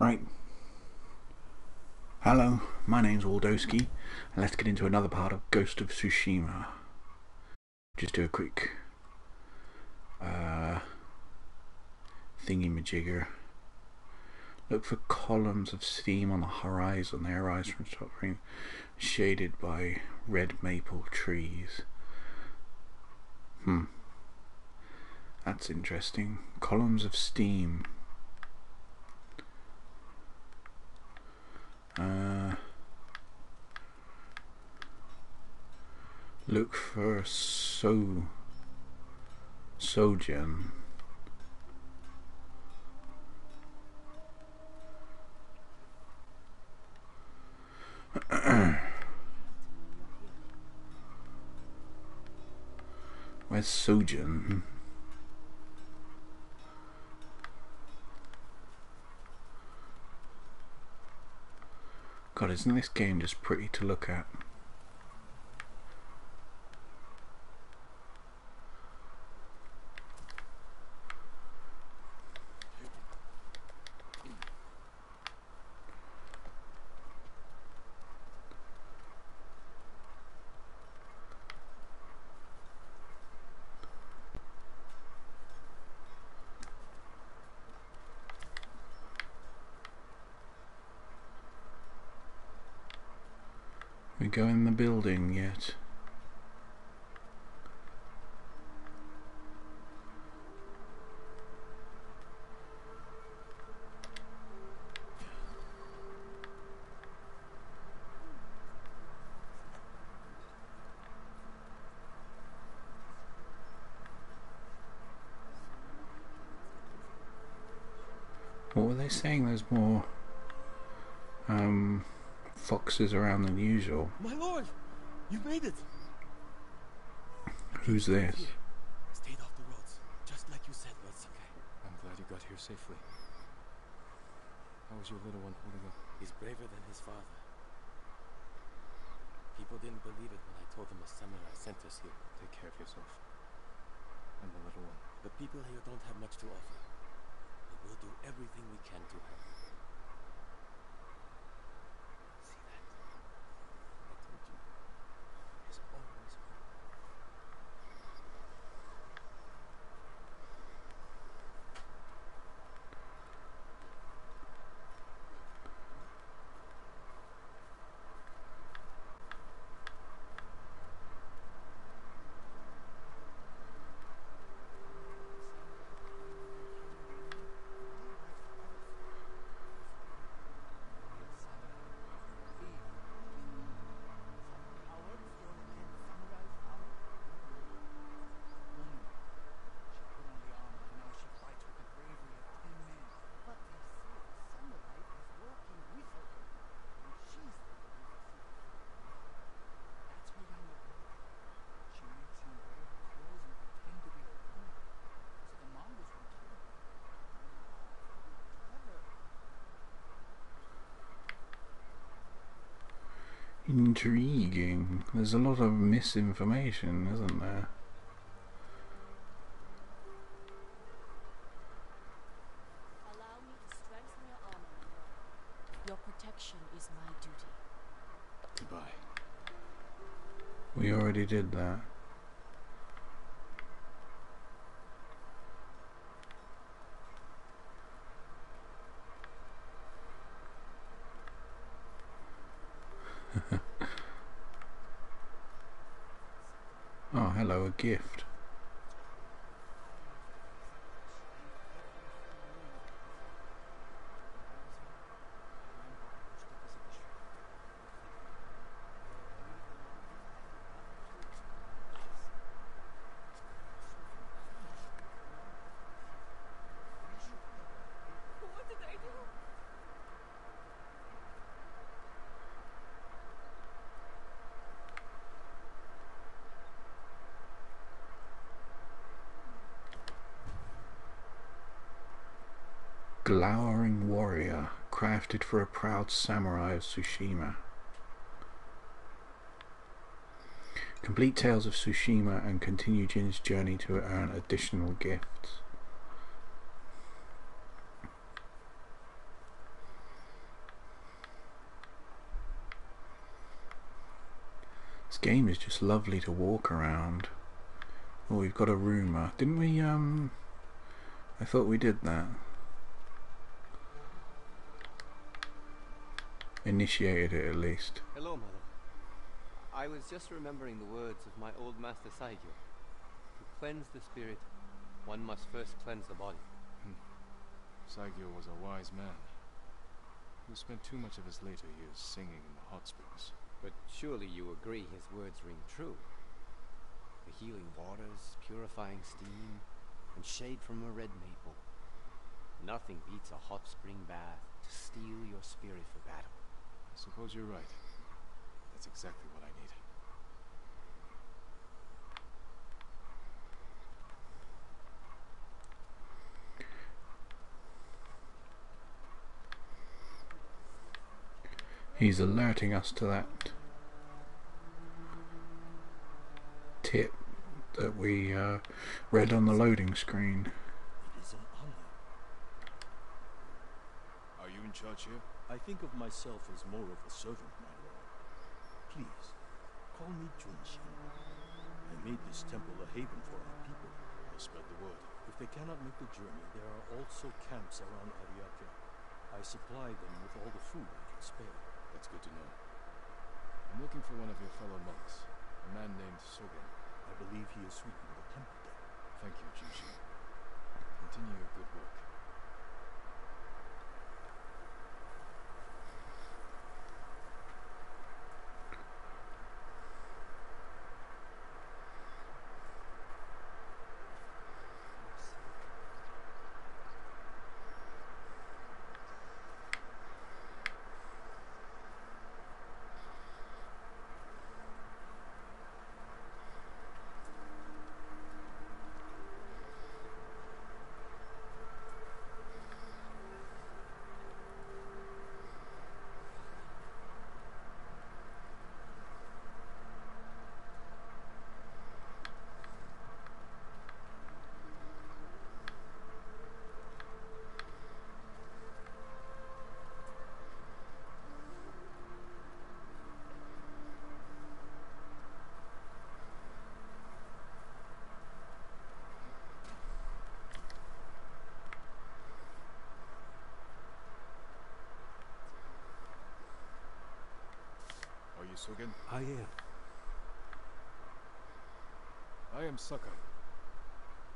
Right. Hello, my name's Waldowsky, and let's get into another part of Ghost of Tsushima. Just do a quick uh, thingy majigger. Look for columns of steam on the horizon. They arise from suffering, shaded by red maple trees. Hmm. That's interesting. Columns of steam. Uh, look for so Sojourn. Where's Sojourn? God, isn't this game just pretty to look at? Building yet? What were they saying? There's more foxes around than usual. My lord, you made it. Who's this? Stayed off the roads, just like you said, Lord Sakai. I'm glad you got here safely. How was your little one holding up? He's braver than his father. People didn't believe it when I told them a samurai sent us here. Take care of yourself. And the little one. The people here don't have much to offer. But we'll do everything we can to help. See that? I told you. There's always hope. Intriguing. There's a lot of misinformation, isn't there? Allow me to strengthen your armor. Your protection is my duty. Goodbye. We already did that. glowering warrior crafted for a proud samurai of Tsushima. Complete Tales of Tsushima and continue Jin's journey to earn additional gifts. This game is just lovely to walk around. Oh, we've got a rumor. Didn't we, um... I thought we did that. Initiated it at least. Hello, mother. I was just remembering the words of my old master Saigyo. To cleanse the spirit, one must first cleanse the body. Hmm. Saigyo was a wise man who spent too much of his later years singing in the hot springs. But surely you agree his words ring true. The healing waters, purifying steam, and shade from a red maple. Nothing beats a hot spring bath to steel your spirit for battle. I suppose you're right. That's exactly what I need. He's alerting us to that tip that we uh, read on the loading screen. It is an honor. Are you in charge here? I think of myself as more of a servant, my lord. Please, call me Junshin. I made this temple a haven for our people. I'll spread the word. If they cannot make the journey, there are also camps around Ariake. I supply them with all the food I can spare. That's good to know. I'm looking for one of your fellow monks, a man named Sogen. I believe he is sweeping the temple deck. Thank you, Junshin. Continue your good work. Sogen? I am. I am Sakai.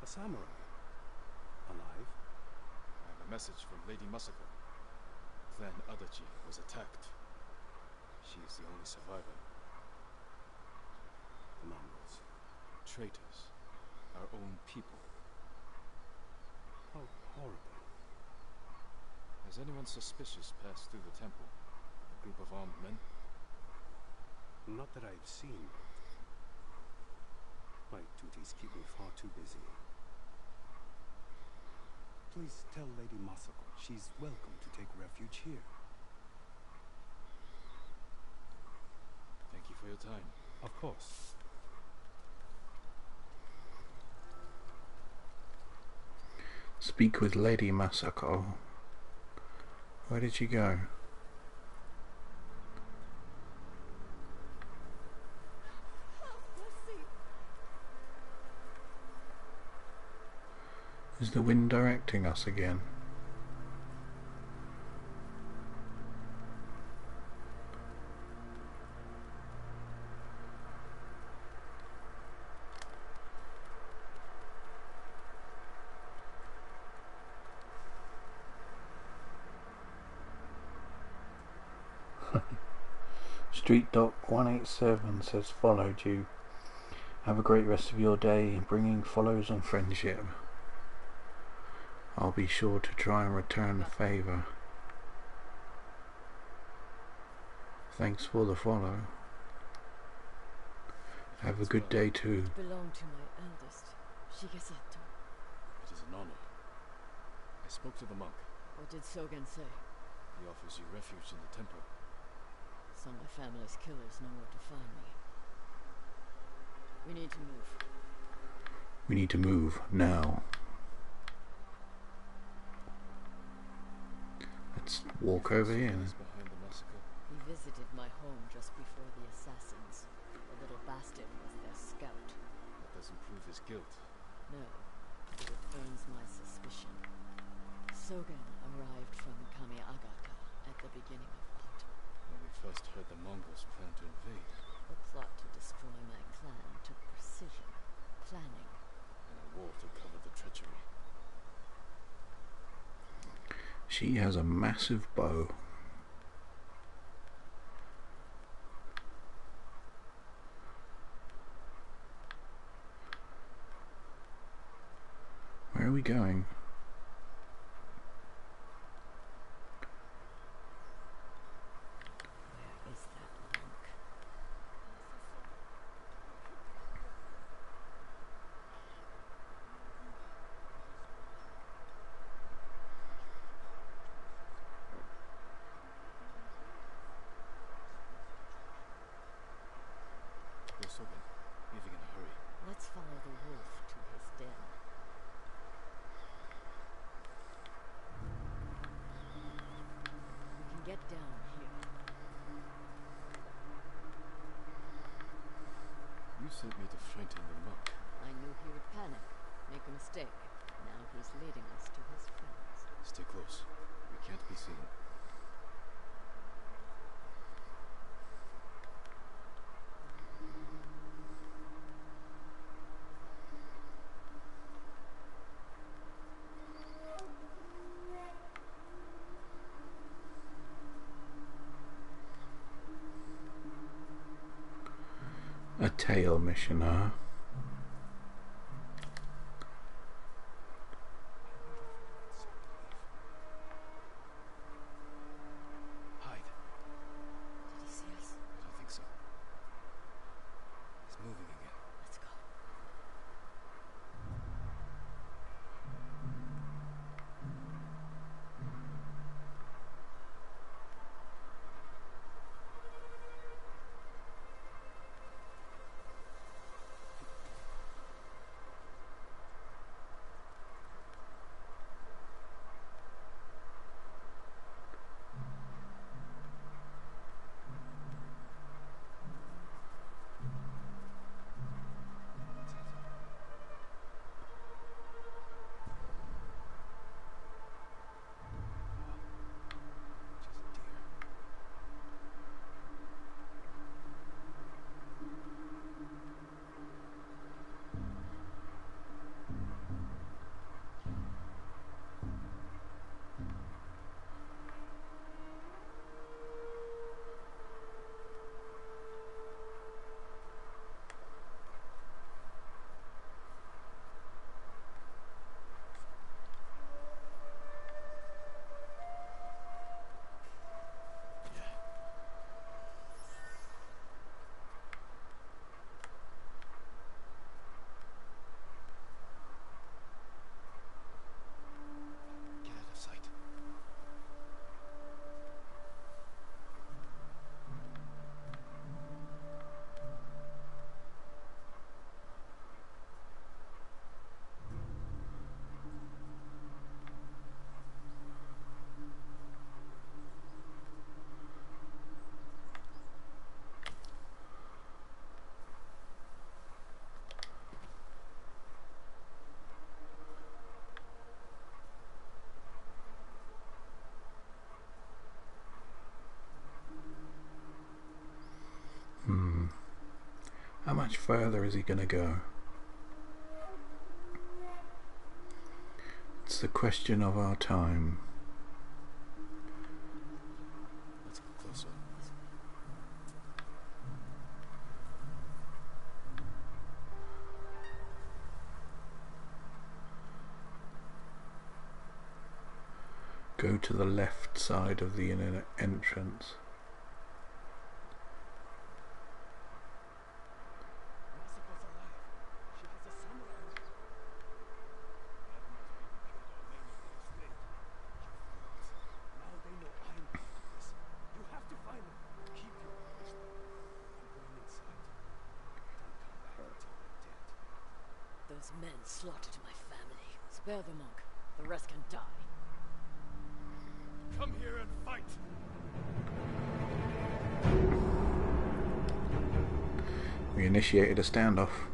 A samurai. Alive? I have a message from Lady Masako. Clan Adachi was attacked. She is the only survivor. The Mongols. Traitors. Our own people. How horrible. Has anyone suspicious passed through the temple? A group of armed men? Not that I've seen. My duties keep me far too busy. Please tell Lady Masako she's welcome to take refuge here. Thank you for your time. Of course. Speak with Lady Masako. Where did she go? Is the wind directing us again? Street Doc 187 says followed you. Have a great rest of your day, bringing follows and friendship. I'll be sure to try and return the favour. Thanks for the follow. Have a good day too. Belong to my eldest, Shigesato. It is an honor. I spoke to the monk. What did Sogen say? He offers you refuge in the temple. So my family's killers know where to find me. We need to move. We need to move now. let's walk over here. He visited my home just before the assassins. The little bastard was their scout. That doesn't prove his guilt. No, it affirms my suspicion. Sogen arrived from Kamiagata at the beginning of autumn. When we first heard the Mongols plan to invade. The plot to destroy my clan took precision, planning, and a war to cover the treachery. She has a massive bow. Where are we going? Where is that monk? Go Sogen, leaving in a hurry. Let's follow the wolf to his den. We can get down here. You sent me to frighten the monk. I knew he would panic, make a mistake. Now he's leading us to his friends. Stay close. We can't be seen. A tail mission, much further is he going to go? It's the question of our time. Let's get closer. Go to the left side of the inner entrance. Masako's alive. She has a samurai. That must be the killer name of their state. Now they know I'm behind this. You have to find them. Keep your whisper. I'm going inside. Don't come back until they're dead. Those men slaughtered my family. Spare the monk. The rest can die. Come here and fight. We initiated a standoff.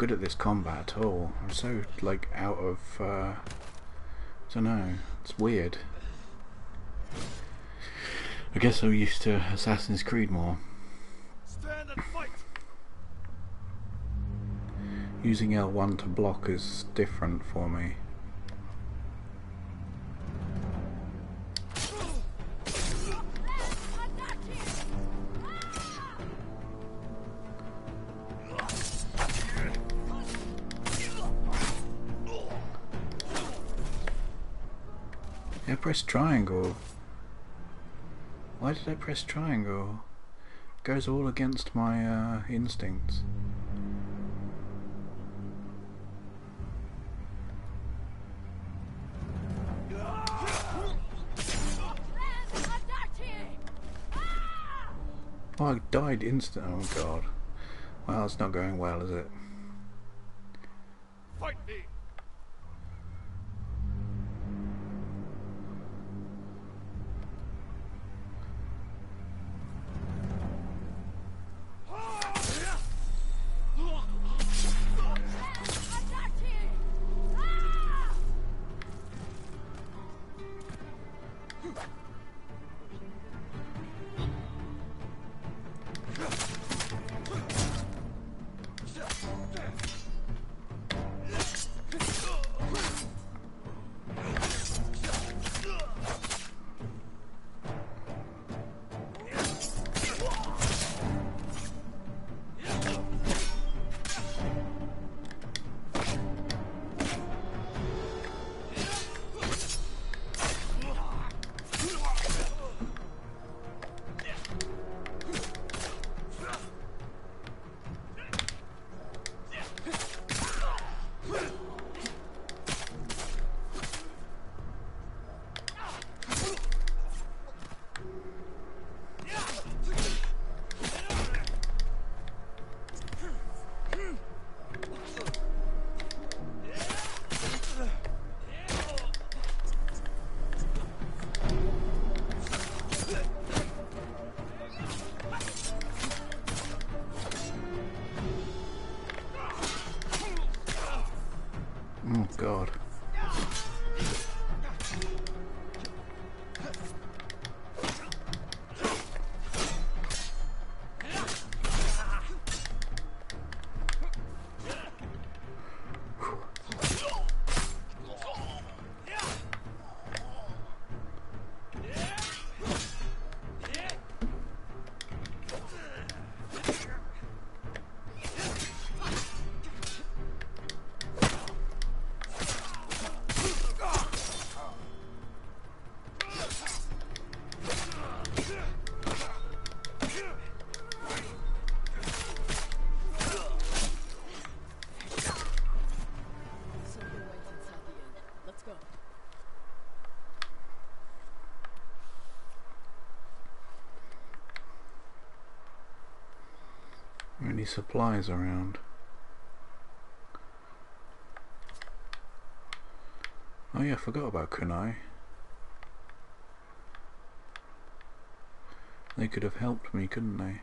Good at this combat at all. I'm so, like, out of, uh... I don't know. It's weird. I guess I'm used to Assassin's Creed more. Stand and fight! Using L1 to block is different for me. Triangle. Why did I press triangle? Goes all against my uh, instincts. Oh, I died instant. Oh god. Well, it's not going well, is it? Any supplies around? Oh yeah, I forgot about Kunai. They could have helped me, couldn't they?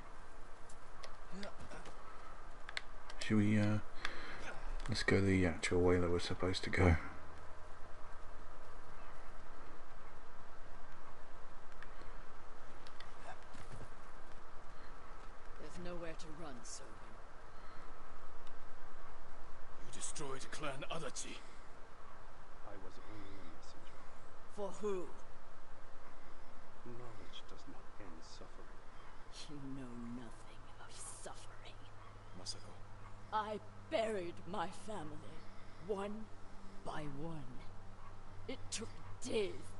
Should we, uh, let's go the actual way that we're supposed to go. There's nowhere to run, Sogen. You destroyed Clan Adachi. I was only a messenger. For who? Knowledge does not end suffering. You know nothing of suffering. Masako, I buried my family, one by one. It took days.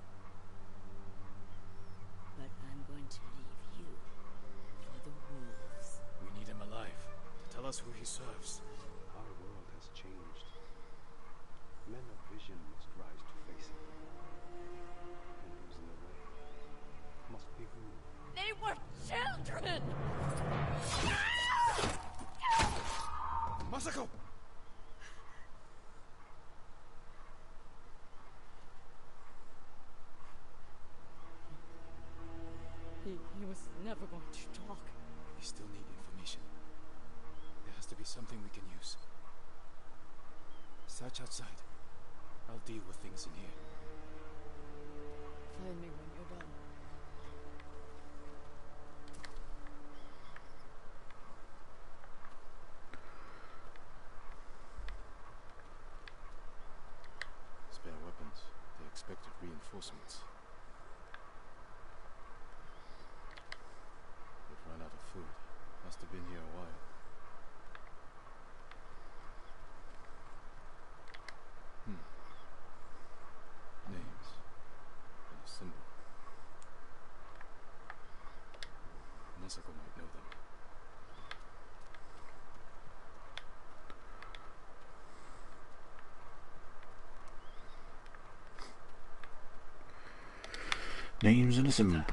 Names and a simple.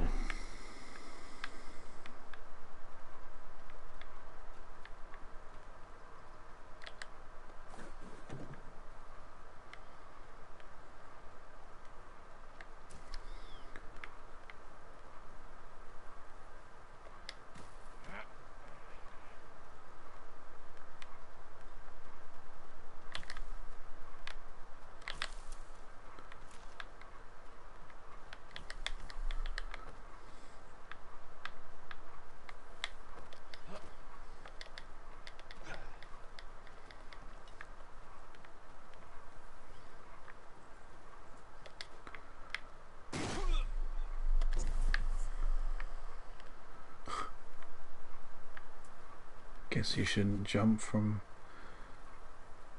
guess you shouldn't jump from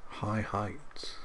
high heights.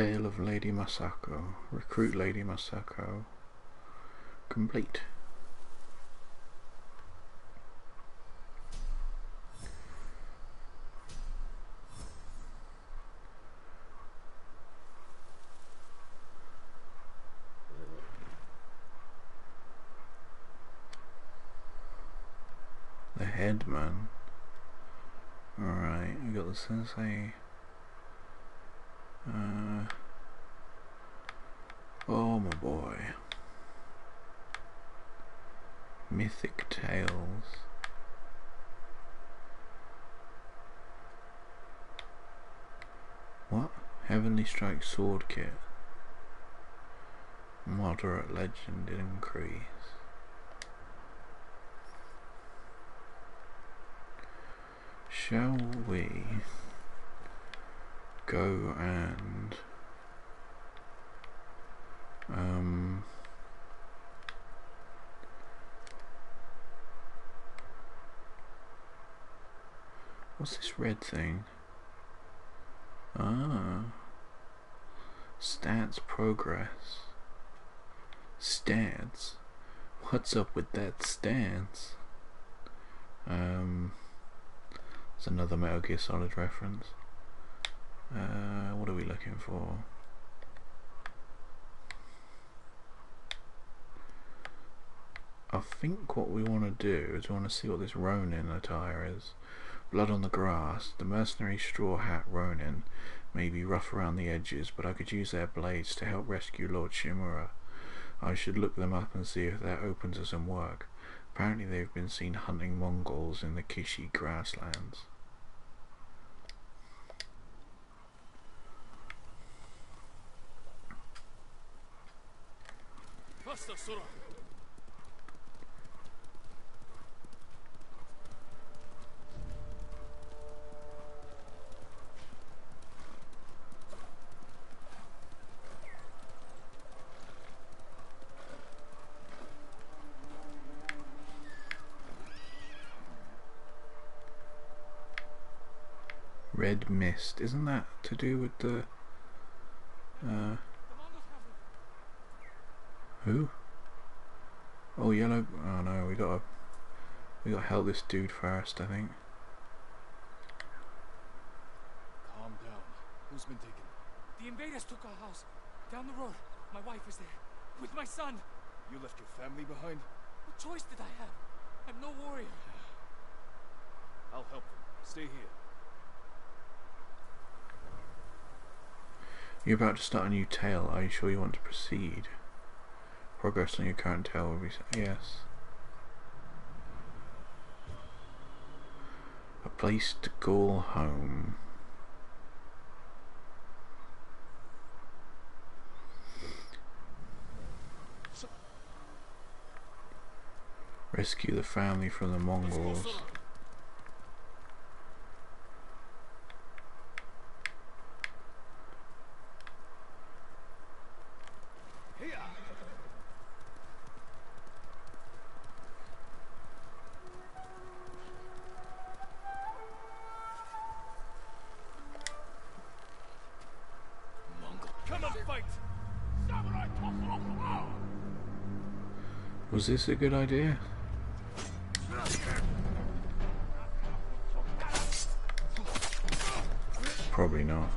Tale of Lady Masako. Recruit Lady Masako. Complete. The headman. Alright, we got the sensei. Uh, oh my boy. Mythic Tales. What? Heavenly Strike Sword Kit. Moderate Legend Increase. Shall we? go and um, what's this red thing? Ah, stats progress. Stance, What's up with that stance? Um, it's another Metal Gear Solid reference. Uh, what are we looking for? I think what we want to do is we want to see what this Ronin attire is. Blood on the grass. The mercenary straw hat Ronin may be rough around the edges, but I could use their blades to help rescue Lord Shimura. I should look them up and see if they're open to some work. Apparently they've been seen hunting Mongols in the Kishi grasslands. Faster, Sora! Red mist. Isn't that to do with the... Uh, who? Oh, yellow. Oh no, we gotta... We gotta help this dude first, I think. Calm down. Who's been taken? The invaders took our house. Down the road. My wife is there. With my son. You left your family behind? What choice did I have? I'm no warrior. I'll help them. Stay here. You're about to start a new tale. Are you sure you want to proceed? Progress on your current tale will. Yes. A place to call home. Rescue the family from the Mongols. Was this a good idea? Probably not.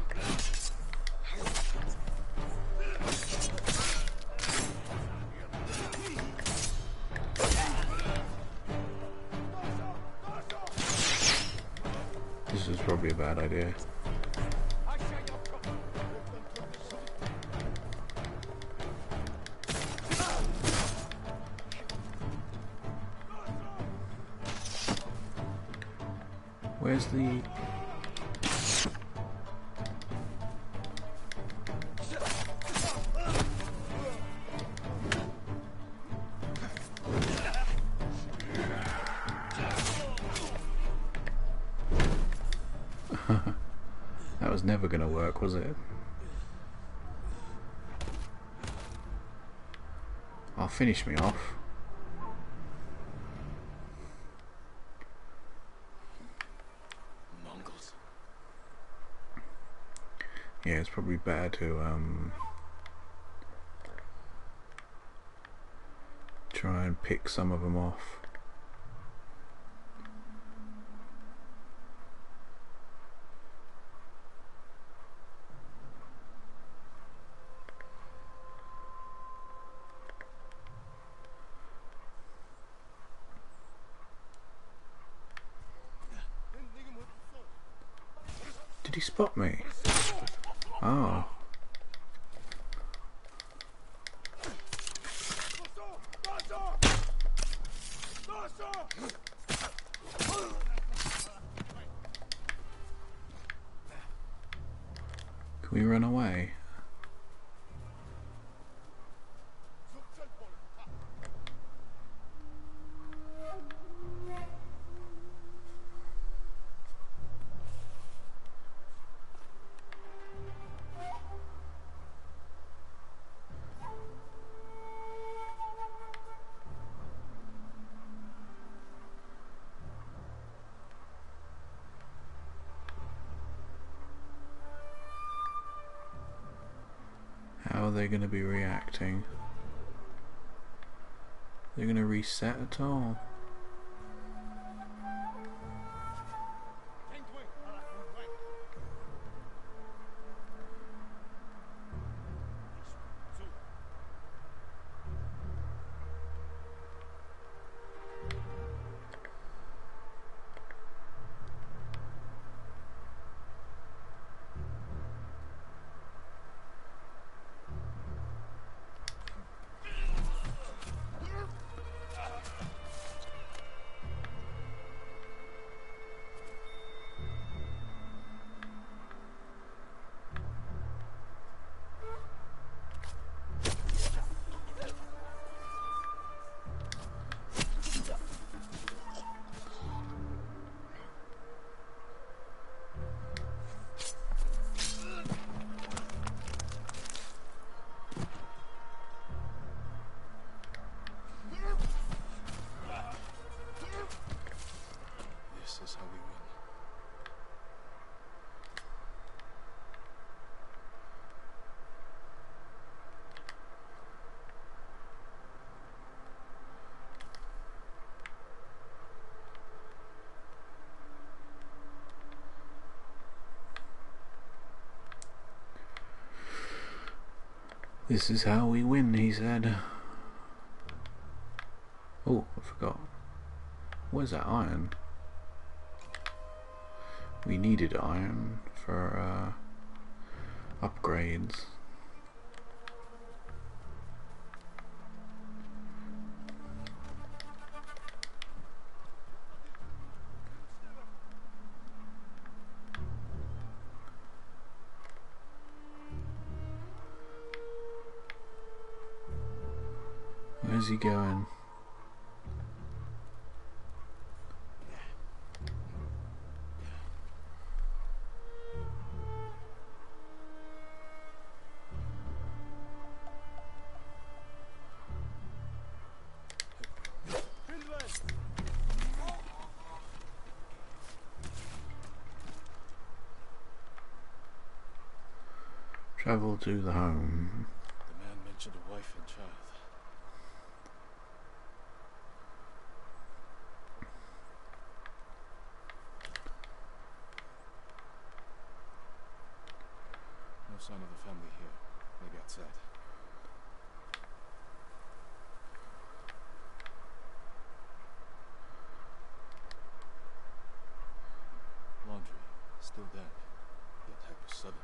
Finish me off. Mongols. Yeah, it's probably better to um try and pick some of them off. Did he spot me? Oh. They going to be reacting? They're going to reset at all? This is how we win, he said. Oh, I forgot. Where's that iron? We needed iron for uh, upgrades. Where's he going? Travel to the home. The man mentioned a wife and child. No sign of the family here. Maybe outside. Laundry. Still damp. The attack was sudden.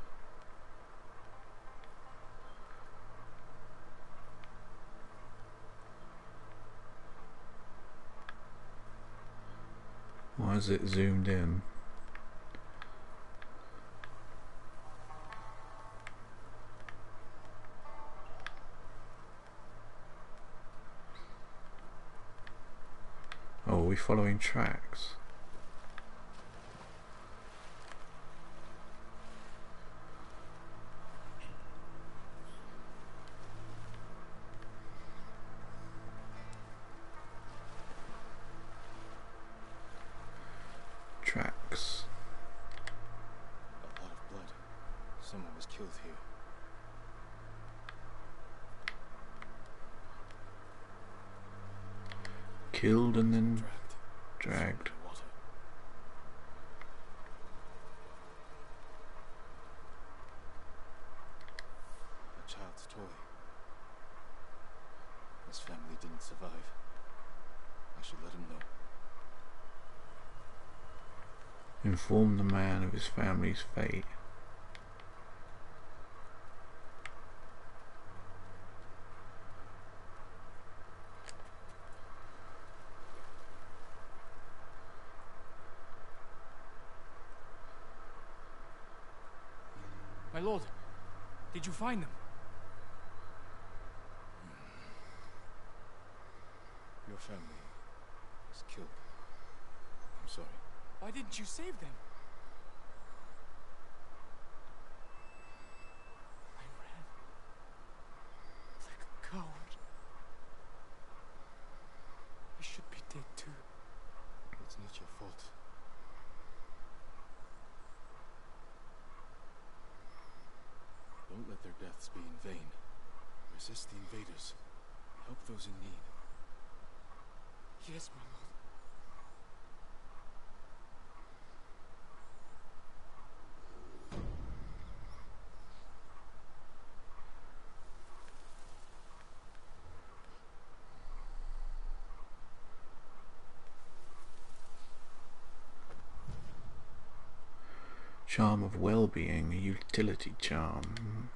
Why it zoomed in? Oh, are we following? Tracks. A lot of blood. Someone was killed here. Killed and then Dragged. dragged. A child's toy. His family didn't survive. I should let him know. Inform the man of his family's fate. My lord, did you find them? Your family was killed. I'm sorry. Why didn't you save them? I ran. Like a coward. I should be dead too. It's not your fault. Don't let their deaths be in vain. Resist the invaders. Help those in need. Yes, my lord. Charm of well-being, a utility charm.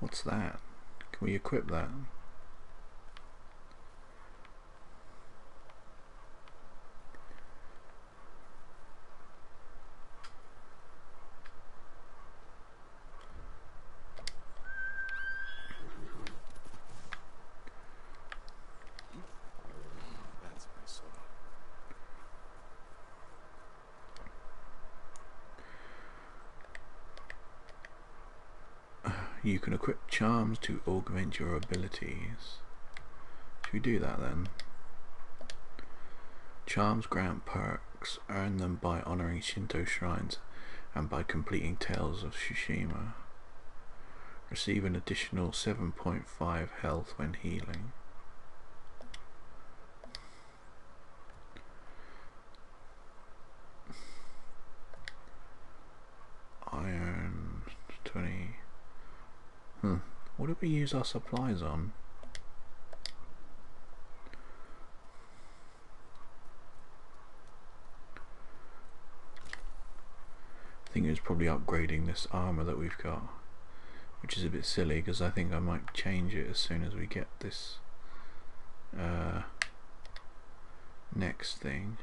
What's that? Can we equip that? That's my soul. You can equip charms to augment your abilities. Should we do that then? Charms grant perks, earn them by honoring Shinto shrines and by completing Tales of Tsushima. Receive an additional 7.5 health when healing. Iron 20. Hmm. What we use our supplies on? I think it was probably upgrading this armor that we've got, which is a bit silly because I think I might change it as soon as we get this uh, next thing.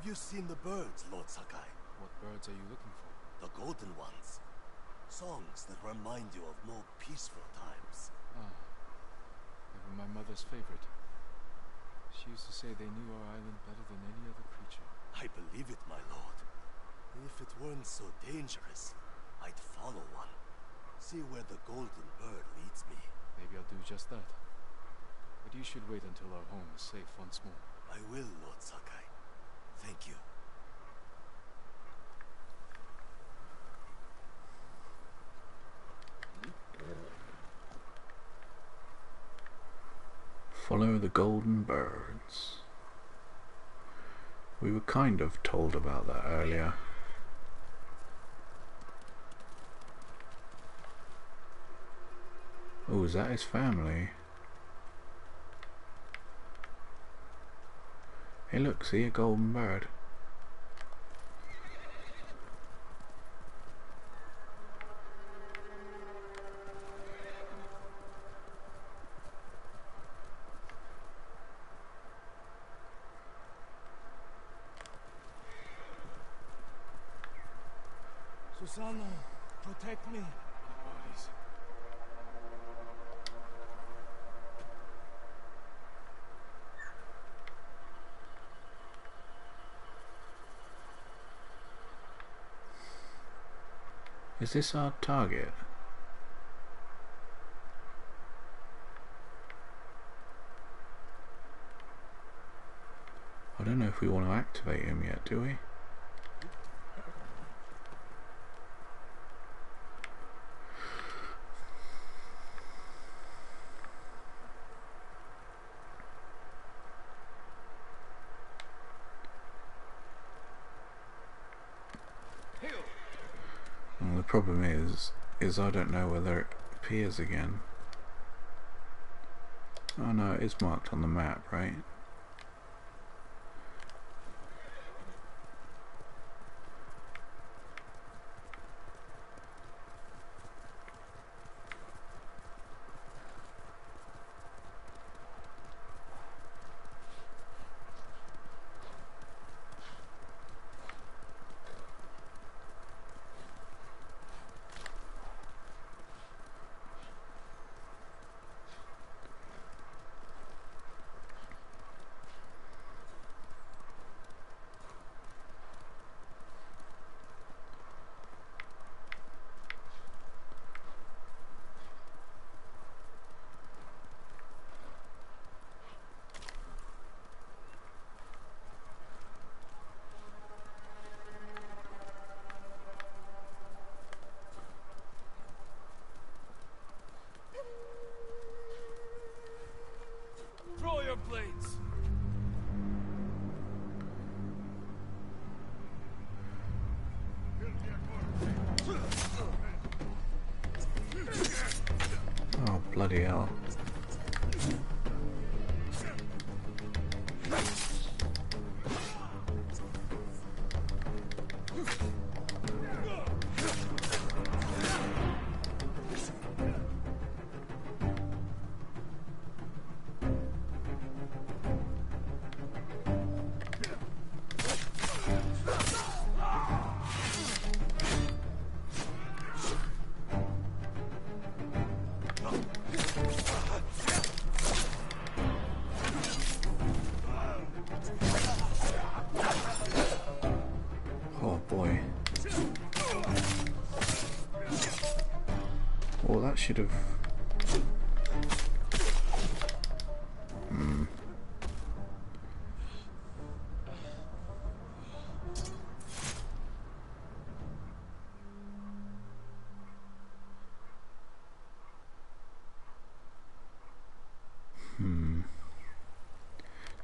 Have you seen the birds, Lord Sakai? What birds are you looking for? The golden ones. Songs that remind you of more peaceful times. Ah, they were my mother's favorite. She used to say they knew our island better than any other creature. I believe it, my lord. If it weren't so dangerous, I'd follow one. See where the golden bird leads me. Maybe I'll do just that. But you should wait until our home is safe once more. I will, Lord Sakai. Thank you. Follow the golden birds. We were kind of told about that earlier. Oh, is that his family? Hey look, see a golden bird. Susano, protect me. Bodies. Is this our target? I don't know if we want to activate him yet, do we? Well, the problem is, I don't know whether it appears again. Oh no, it is marked on the map, right? Bloody hell.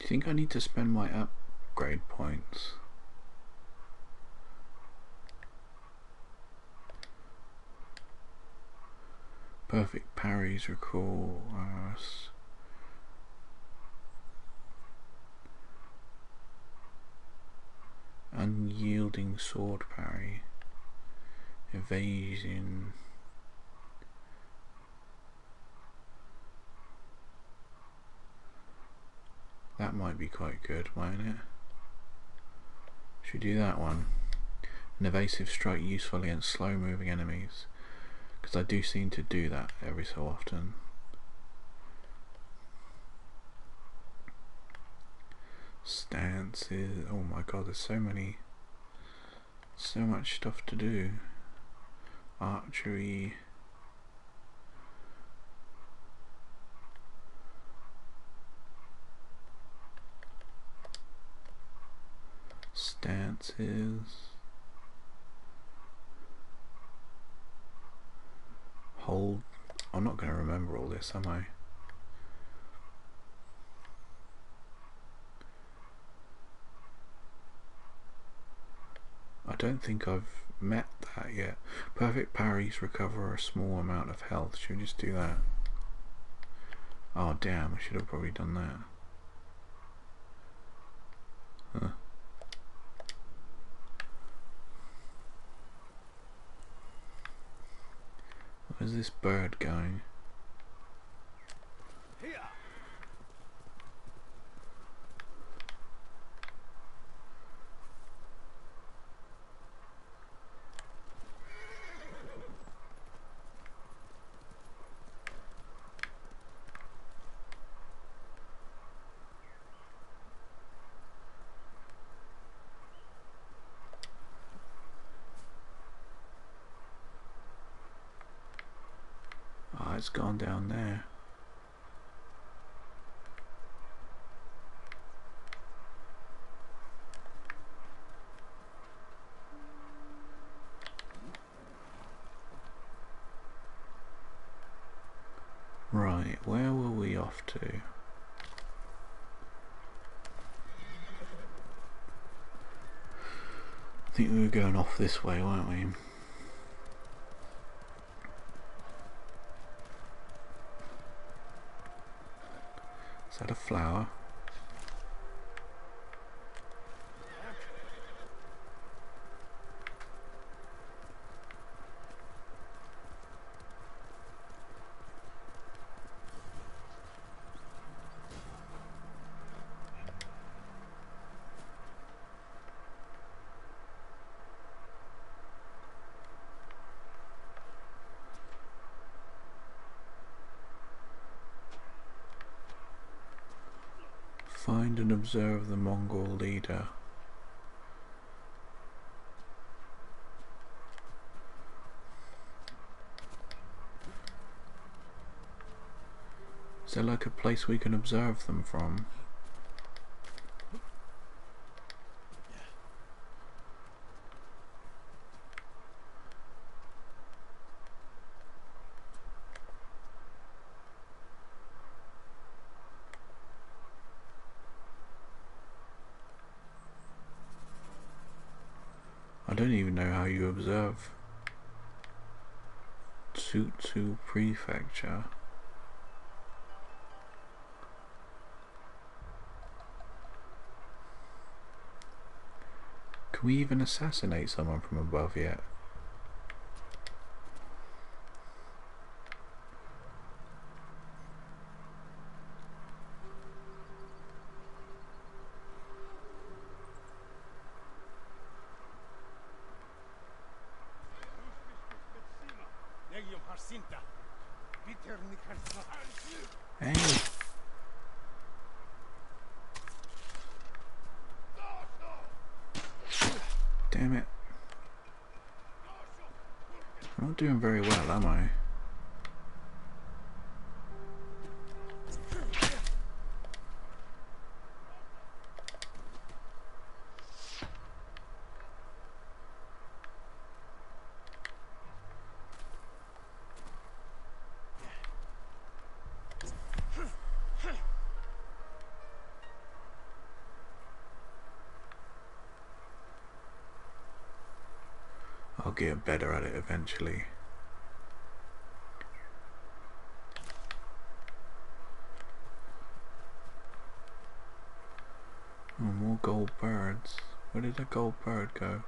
Think I need to spend my upgrade points? Perfect parries recall us. Unyielding sword parry. Evasion. That might be quite good, mightn't it? Should do that one. An evasive strike useful against slow moving enemies. Because I do seem to do that every so often. Stances. Oh my god, there's so many. So much stuff to do. Archery. Stances. Hold. I'm not going to remember all this, am I? I don't think I've met that yet. Perfect parries recover a small amount of health. Should we just do that? Oh damn, I should have probably done that. Huh. Where's this bird going? Ah, down there. Right, where were we off to? I think we were going off this way, weren't we? Is observe the Mongol leader. Is there like a place we can observe them from? know how you observe. Tsutsu Prefecture. Can we even assassinate someone from above yet? Better at it eventually. More gold birds. Where did the gold bird go?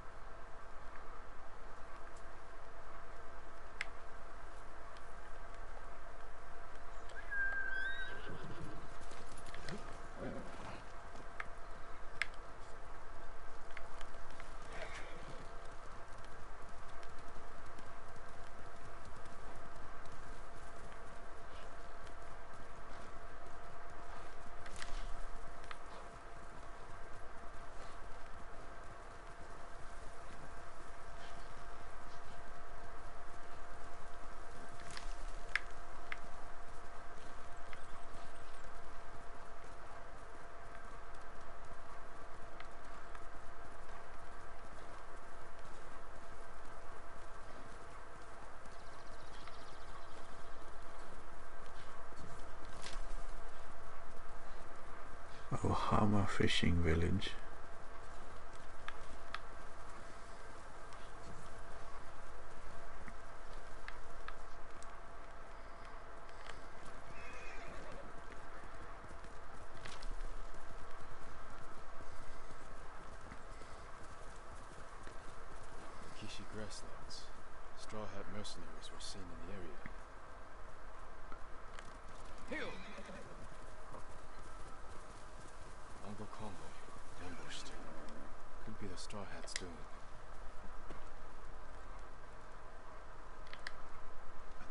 Ohama Fishing Village. Kishi grasslands. Straw Hat mercenaries were seen in the area. Hill. Mongol convoy, ambushed. Could be the Straw Hats doing.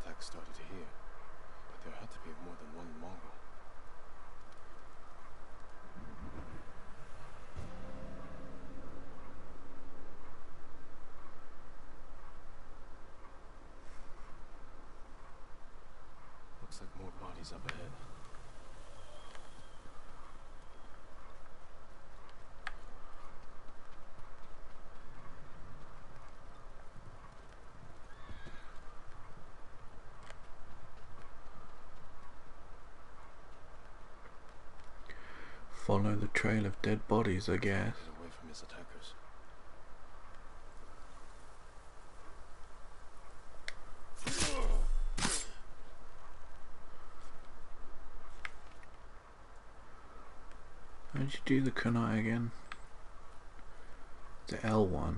Attack started here, but there had to be more than one Mongol. Looks like more bodies up ahead. Follow the trail of dead bodies, I guess. Away from his attackers. How'd you do the kunai again? The L1.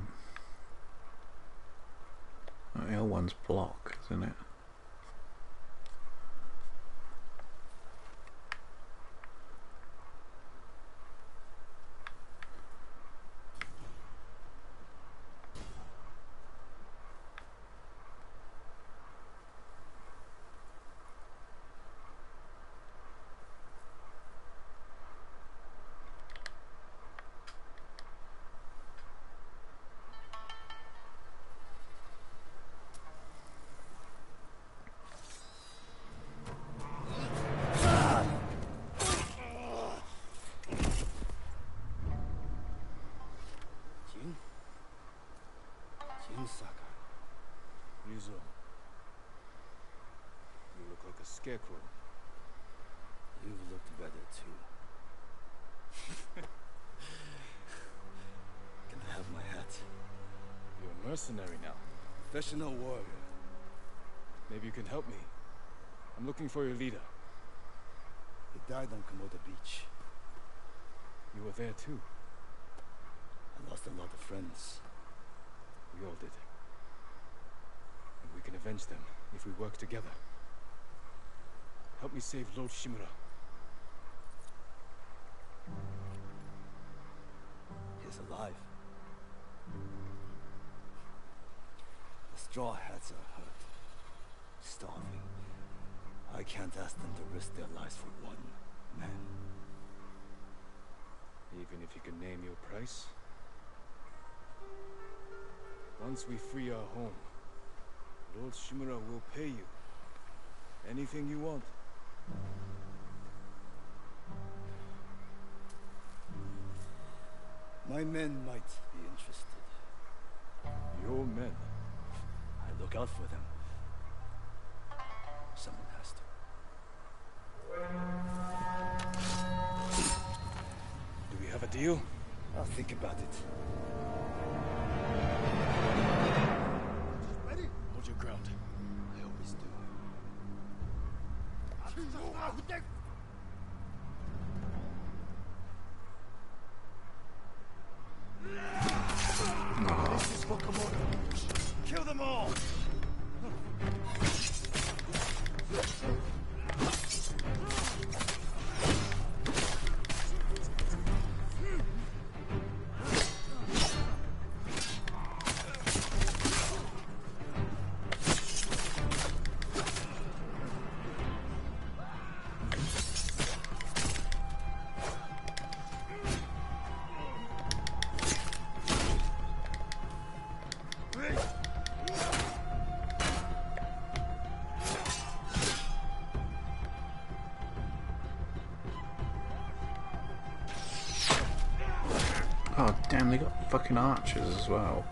Oh, L1's block, isn't it? Scarecrow. You've looked better too. Can I have my hat? You're a mercenary now. Professional warrior. Maybe you can help me. I'm looking for your leader. He died on Komoda Beach. You were there too. I lost a lot of friends. We all did. And we can avenge them if we work together. Help me save Lord Shimura. He's alive. The Straw Hats are hurt. Starving. I can't ask them to risk their lives for one man. Even if you can name your price? Once we free our home, Lord Shimura will pay you. Anything you want. My men might be interested. Your men. I look out for them. Someone has to. Do we have a deal? I'll think about it. This fucking archers as well.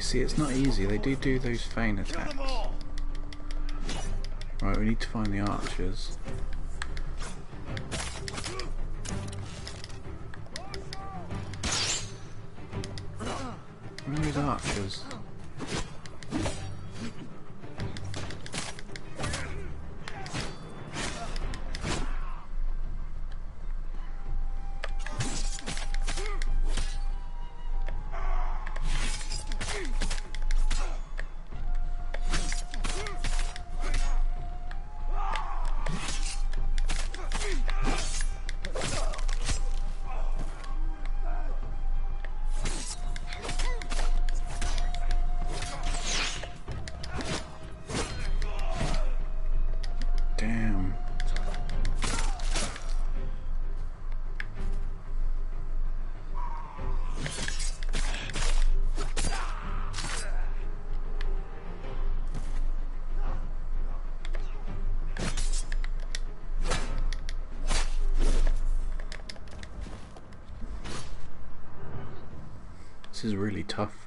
You see, it's not easy. They do do those feign attacks. Right, we need to find the archers. Where are these archers? This is really tough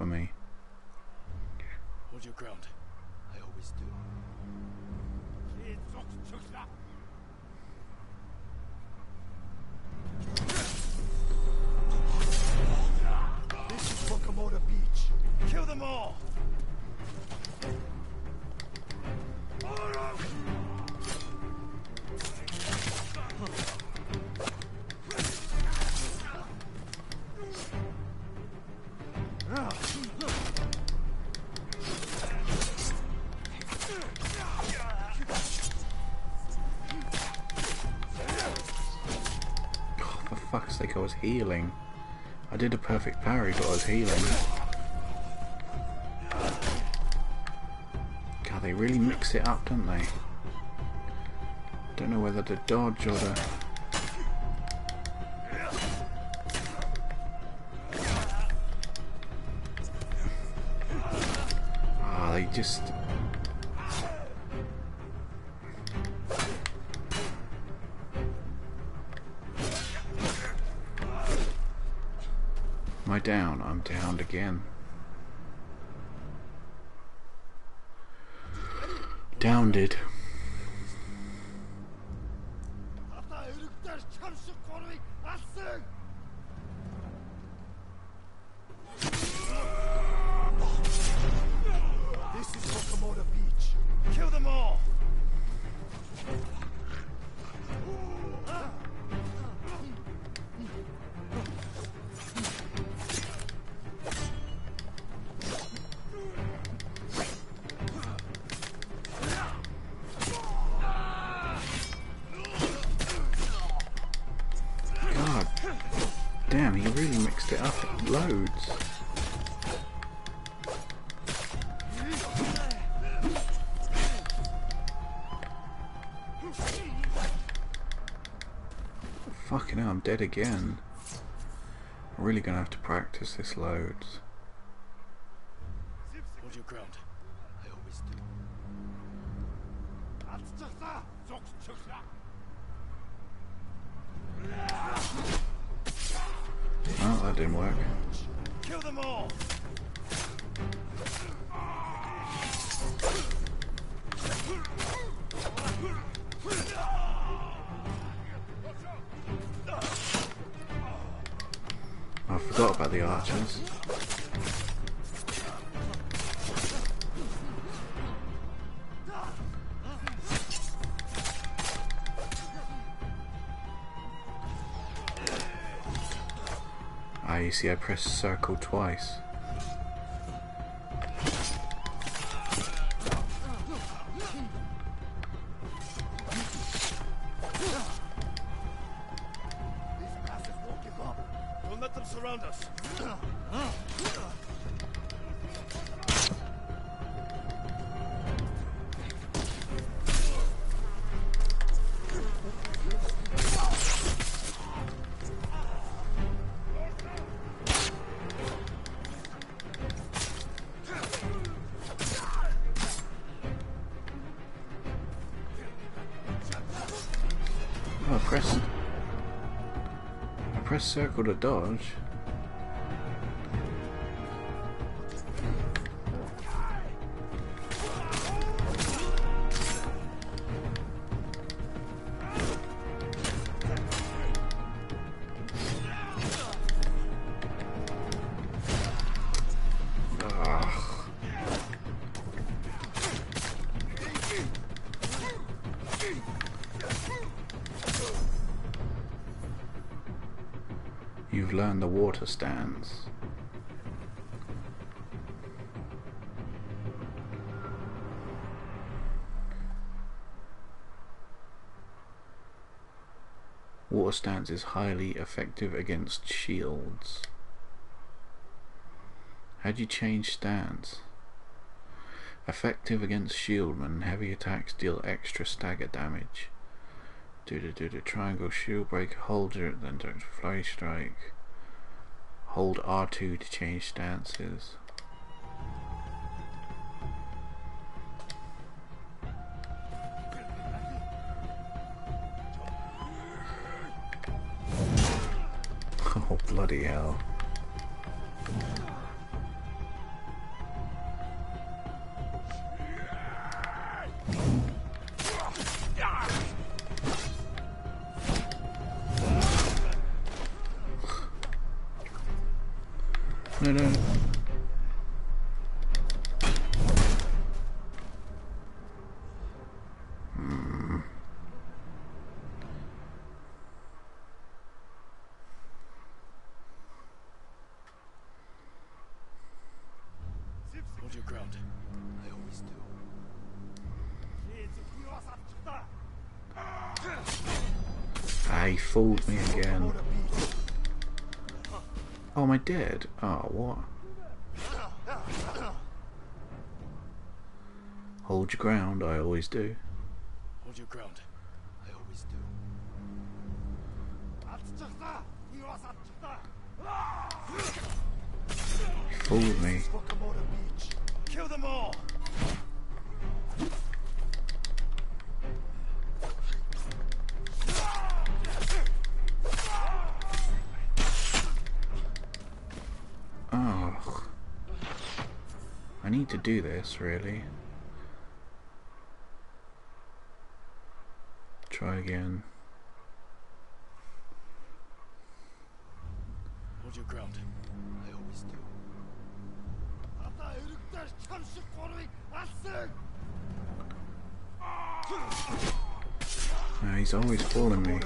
fuck's sake I was healing. I did a perfect parry but I was healing. God, they really mix it up, don't they? Don't know whether to dodge or to... Ah, they just... again. Downed. This is Okamoto Beach. Kill them all! Loads. Fucking hell, I'm dead again. I'm really gonna have to practice this loads. Hold your ground. See, I pressed circle twice. I pressed circle to dodge. Is highly effective against shields. How do you change stance? Effective against shieldmen, heavy attacks deal extra stagger damage. Do do do do triangle shield break, hold then don't fly strike. Hold R2 to change stances. Bloody hell. I dead? Oh, what? Hold your ground, I always do. Hold your ground. I always do. You fooled me. Kill them all! Need to do this, really. Try again. Hold your ground. I always do. No, he's always fooling me.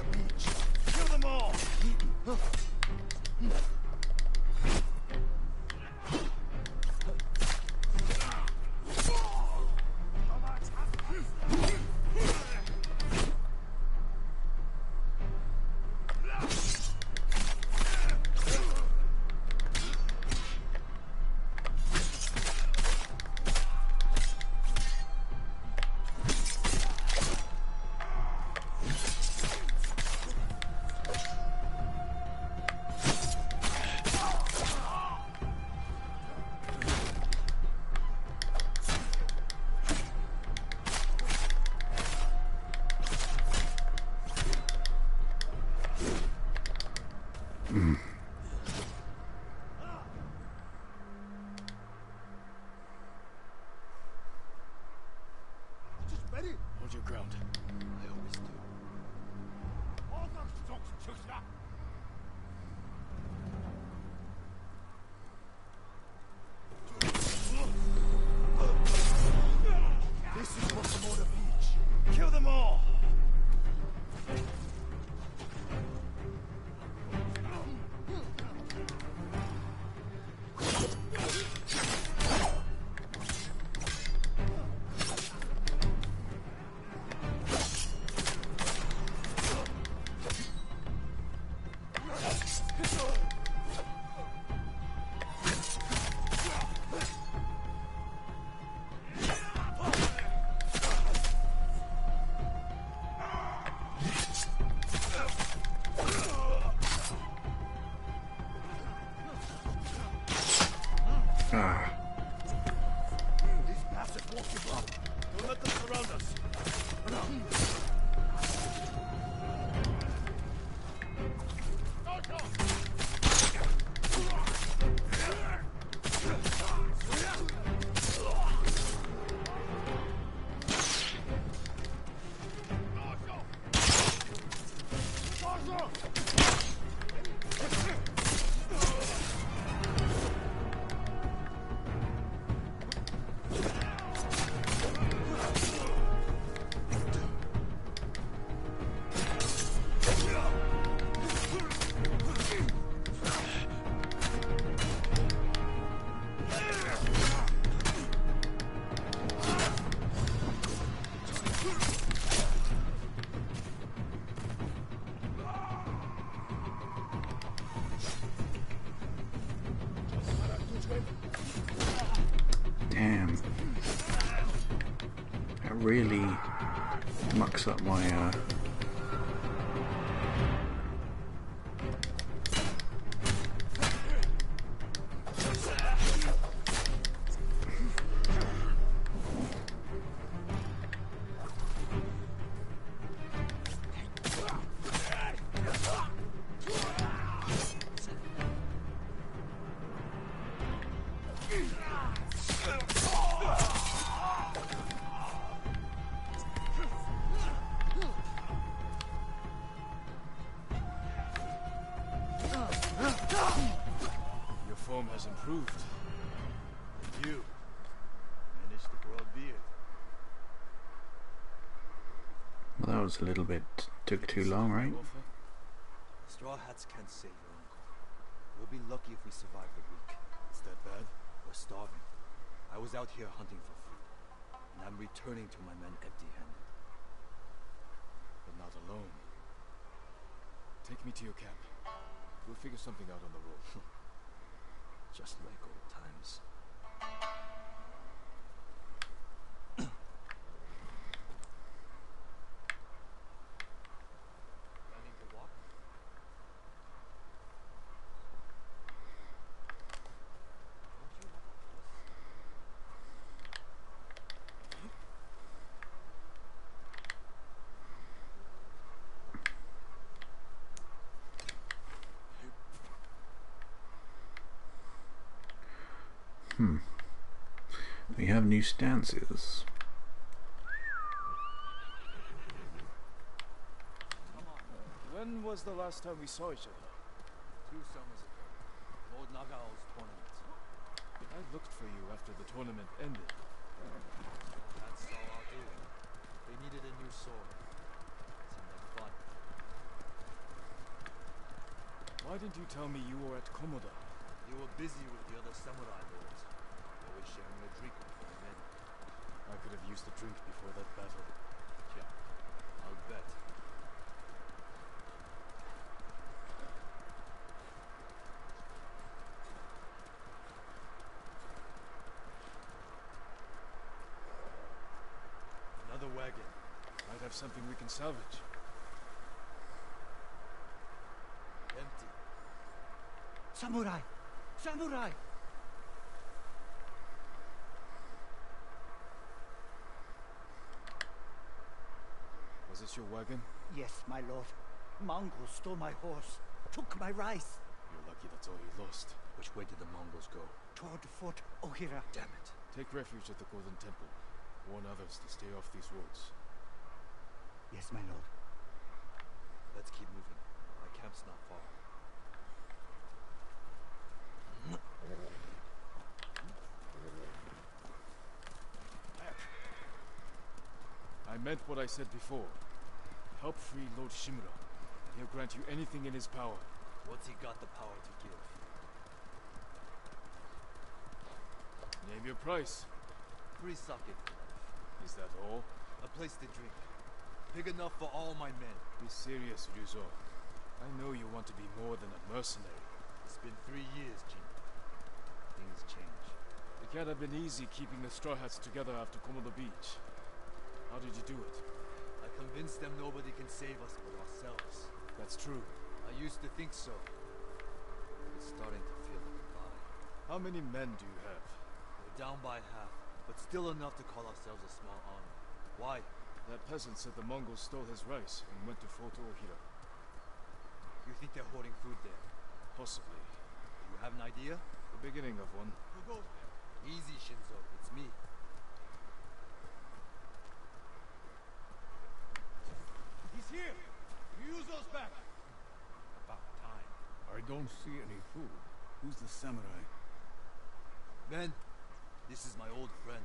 Mucks up my uh improved. You managed to grow a beard. well, that was a little bit took too long, right? Straw Hats can't save your uncle. We'll be lucky if we survive the week. It's that bad? We're starving. I was out here hunting for food, and I'm returning to my men empty-handed. But not alone. Take me to your camp. We'll figure something out on the road. just like old times. Planning to walk? Don't you have a horse? Hmm. We have new stances. When was the last time we saw each other? Two summers ago, Lord Nagao's tournament. I looked for you after the tournament ended. That's all I'll do. They needed a new sword. Seemed like fun. Why didn't you tell me you were at Komoda? You were busy with the other samurai lords. Sharing a drink with my men. I could have used a drink before that battle. Yeah, I'll bet. Another wagon. Might have something we can salvage. Empty. Samurai! Samurai! Was this your wagon? Yes, my lord. Mongols stole my horse, took my rice. You're lucky that's all you lost. Which way did the Mongols go? Toward Fort Ohira. Damn it. Take refuge at the Golden Temple. Warn others to stay off these roads. Yes, my lord. Let's keep moving. My camp's not far. I meant what I said before. Help free Lord Shimura, and he'll grant you anything in his power. What's he got the power to give? Name your price. Free sake. Is that all? A place to drink. Big enough for all my men. Be serious, Ryuzo. I know you want to be more than a mercenary. It's been three years, Jin. Things change. It can't have been easy keeping the Straw Hats together after Komoda Beach. How did you do it? I convinced them nobody can save us but ourselves. That's true. I used to think so. But it's starting to feel like a lie. How many men do you have? We're down by half, but still enough to call ourselves a small army. Why? That peasant said the Mongols stole his rice and went to Fort Ohira. You think they're hoarding food there? Possibly. You have an idea? The beginning of one. Who goes there? Easy, Shinzo. It's me. He's here! Ryuzo's back! About time. I don't see any food. Who's the samurai? Men, this is my old friend,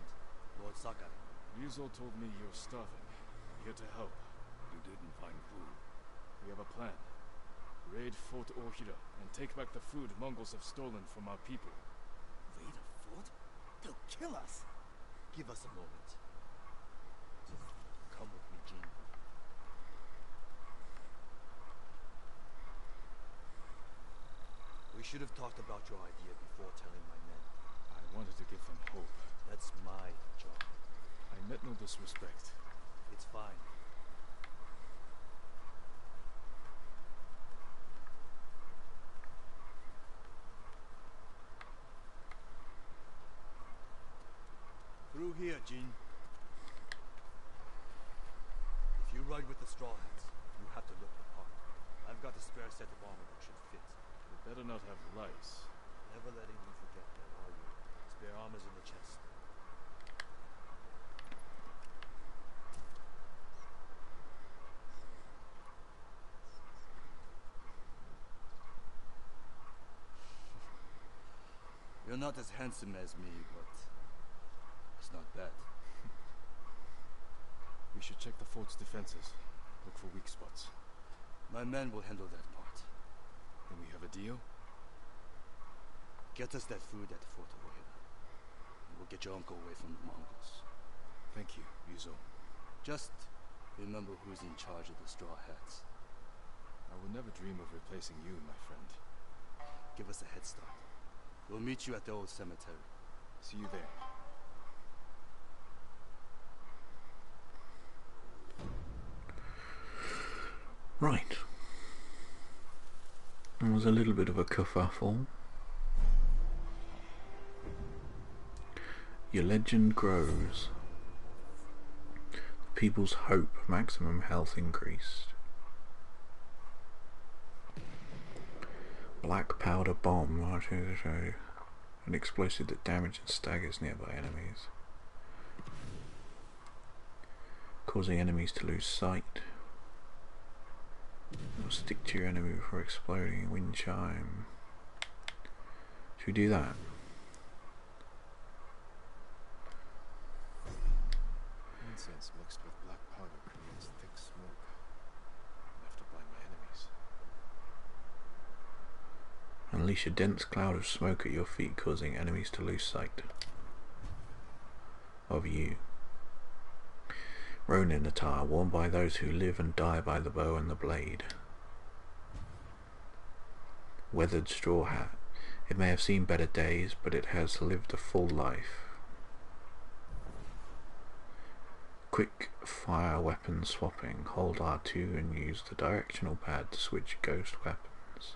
Lord Sakai. Ryuzo told me you're starving. Here to help. You didn't find food. We have a plan. Raid Fort Ohira and take back the food Mongols have stolen from our people. Raid a fort? They'll kill us! Give us a moment. Come with me, Jin. We should have talked about your idea before telling my men. I wanted to give them hope. That's my job. I meant no disrespect. It's fine. Through here, Jin. If you ride with the Straw Hats, you have to look the part. I've got a spare set of armor that should fit. You better not have lice. Never letting me forget that, are you? Spare armor's in the chest. You're not as handsome as me, but it's not bad. We should check the fort's defenses. Look for weak spots. My men will handle that part. We have a deal? Get us that food at Fort Ohira. And we'll get your uncle away from the Mongols. Thank you, Ryuzo. Just remember who's in charge of the Straw Hats. I will never dream of replacing you, my friend. Give us a head start. We'll meet you at the old cemetery. See you there. Right. Was a little bit of a kerfuffle. Your legend grows. The people's hope, maximum health increased. Black powder bomb, an explosive that damages and staggers nearby enemies, causing enemies to lose sight. It'll stick to your enemy before exploding. Wind chime. Should we do that? Incense mixed with black powder creates thick smoke. Enough to blind my enemies. Unleash a dense cloud of smoke at your feet, causing enemies to lose sight of you. Ronin attire, worn by those who live and die by the bow and the blade. Weathered straw hat. It may have seen better days, but it has lived a full life. Quick fire weapon swapping. Hold R2 and use the directional pad to switch ghost weapons.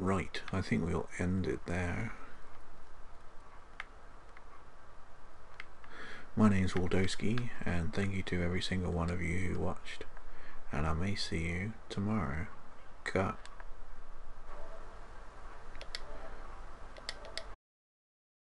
Right, I think we'll end it there. My name's Waldowsky, and thank you to every single one of you who watched, and I may see you tomorrow. Cut.